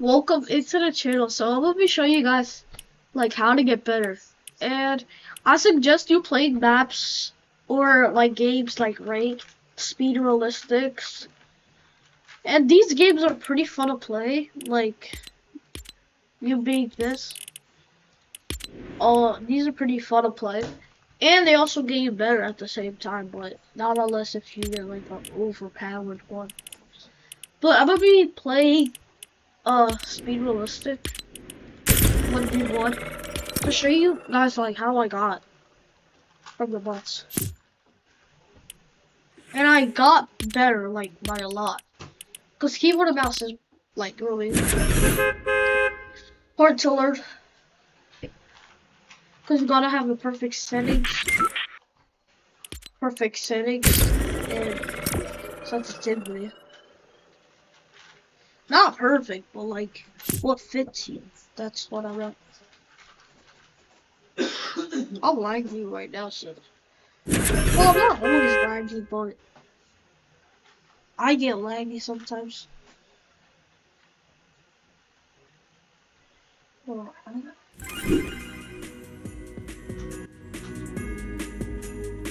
welcome into the channel. So I'm gonna be showing you guys like how to get better. And I suggest you play maps or like games like Rank, Speed Realistics. And these games are pretty fun to play. Like you beat this. Oh, these are pretty fun to play. And they also get you better at the same time, but not unless if you get like an overpowered one. But I'm gonna be playing uh speed realistic 1v1 to show you guys like how I got from the bots. And I got better like by a lot. Cause keyboard and mouse is like really hard to learn. Cause you gotta have the perfect settings. Perfect settings and sensitivity. Not perfect, but like what fits you. That's what I want. I'm laggy right now, so. Well, I'm not always laggy, but I get laggy sometimes.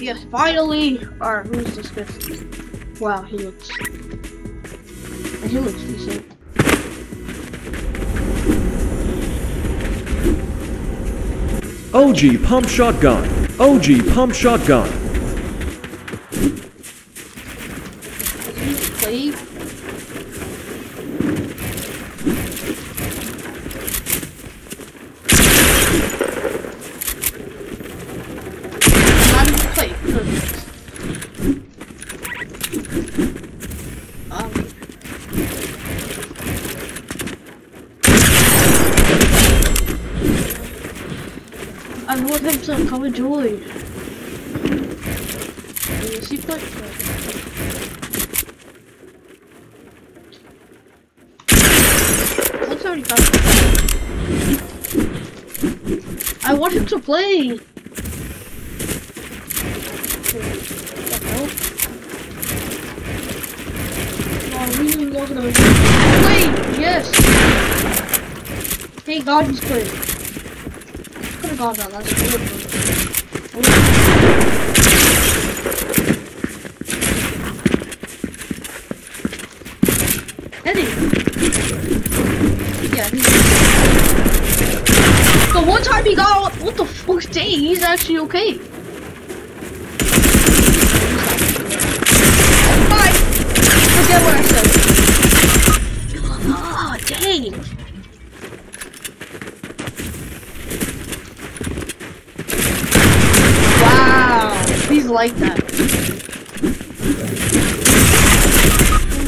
Yes, finally! Alright, who's this guy? Wow, he looks. OG Pump Shotgun. OG Pump Shotgun. He played. Not even play. Perfect. Um, I want him to come and join. I want him to play. Play. Yes. Hey, God, he's playing. Eddie. Yeah. The one time he got what the fuck? Dang, he's actually okay. Bye. Forget what I said. Ah, dang. Wow, he's like that.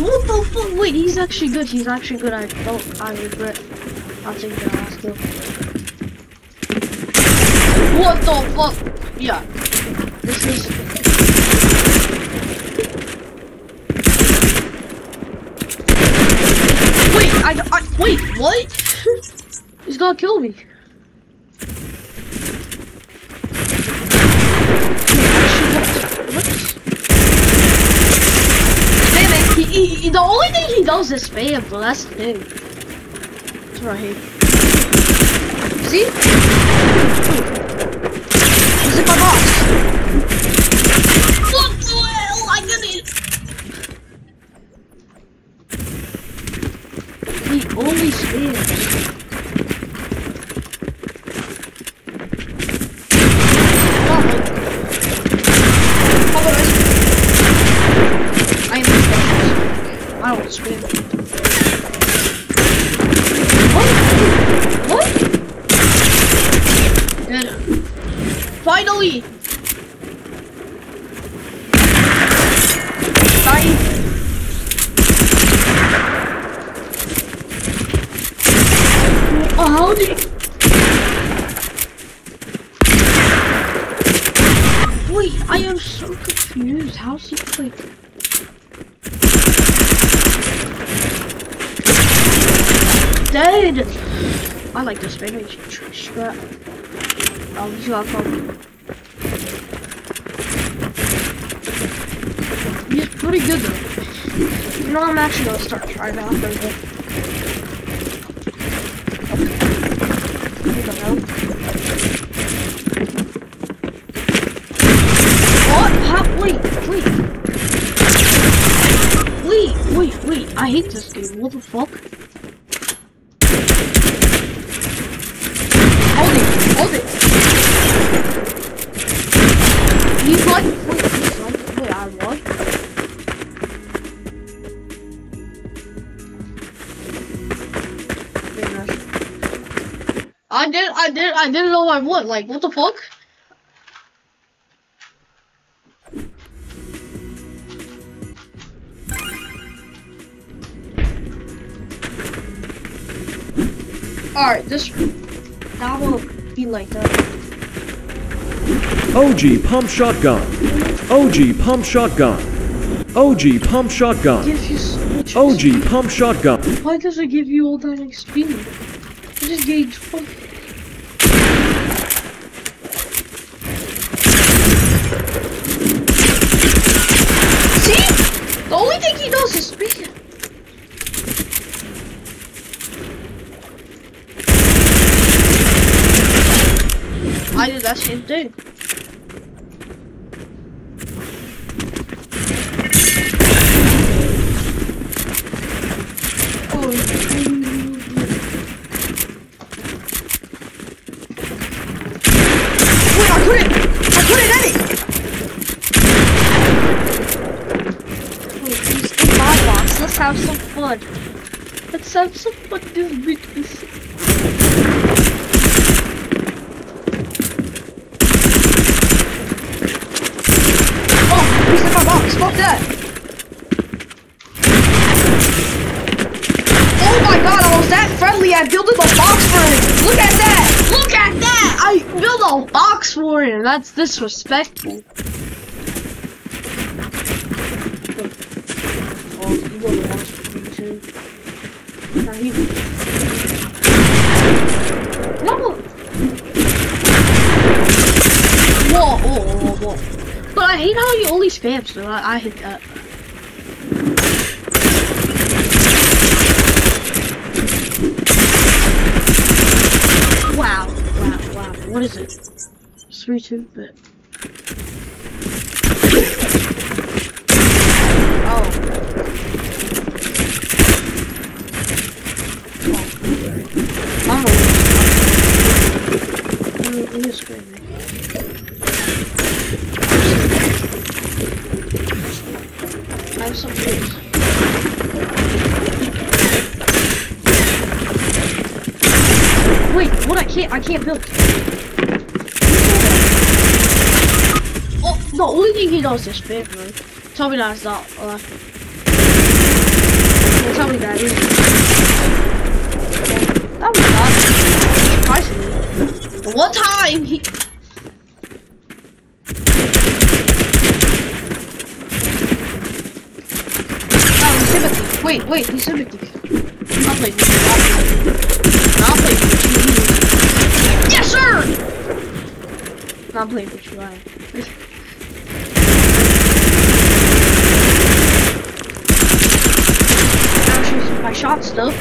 What the fuck? Wait, he's actually good. He's actually good. I don't. I regret not taking the last. What the fuck? Yeah. This is. Wait, I, I wait. What? he's gonna kill me. What? Spam it. He, he, the only thing he does is spam, but that's the thing. That's what I hate. See? He's in my box. What the hell? I get it. He only spams. Not like how about I I am spam. I don't spam. What? What? Good. Finally! Die. Oh, Wait, I am so confused. How's he like? Dead. I like this baby. Strap. Oh, he's got Yeah, it's pretty good though. You know, I'm actually gonna start trying out those. What? How? Wait, wait. Wait, wait, wait. I hate this game. What the fuck? I did, I did, I didn't know I would. Like, what the fuck? Alright, this that will be like that. OG Pump Shotgun. OG Pump Shotgun. OG Pump Shotgun. Gives you so much OG Pump Shotgun. Why does it give you all that experience? It just gains fun. See? The only thing he does is speed. I did that same thing. Wait, I couldn't edit! Wait, please in my box. Let's fun. Let's have some fun this week. Oh, he's in my box. Fuck that. Oh my god, I was that friendly. I built a box for him. Look at that. Look at that. I built a box for him. That's disrespectful. Oh, you built a box for me too. No. Whoa, whoa, whoa, whoa. But I hate how you only spam, so I, I hit that. Wow, wow, wow. What is it? Three two bit. Oh. Oh. Crazy. I have some tools. Wait, what? I can't. I can't build. Oh, the only thing he does is spit, man. Tell me that's not. Uh, tell me was not surprising me. The one time he. Oh, he's sympathy. Wait, wait, he's sympathy. I'll play with you. I'll play with you. Yes, sir! Not playing with you, I. My shot stuff.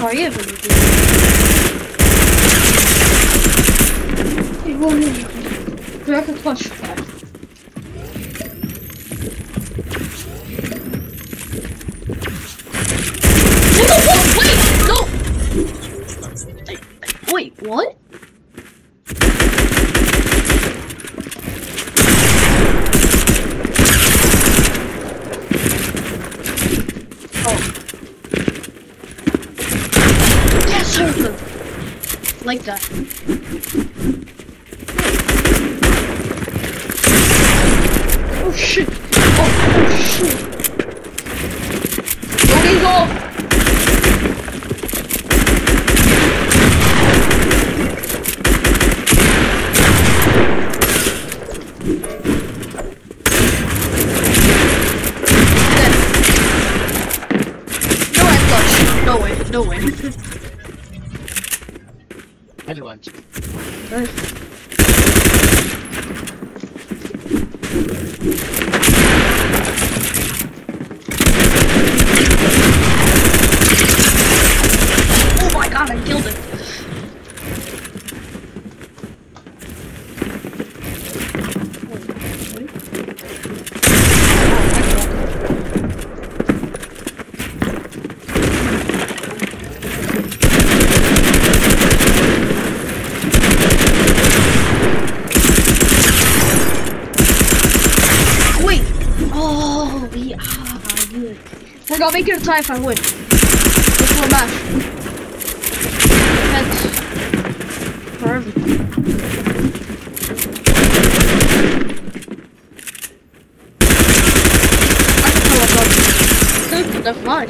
Oh, yeah, but Hey, whoa, whoa, whoa. Do I have to clutch that? What the fuck? Wait, no! Wait, what? Oh. Sir! Like that. Oh shit! Oh, oh shit! Okay, go! No way, Clutch. No way, no way. Anyone. Oh my god, I killed it. Greg, I'll make it a tie if I win. This one match. Heads. Perfect. I can pull up That's fine.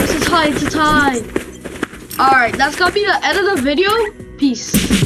It's it's a tie. Alright, that's gonna be the end of the video. Peace.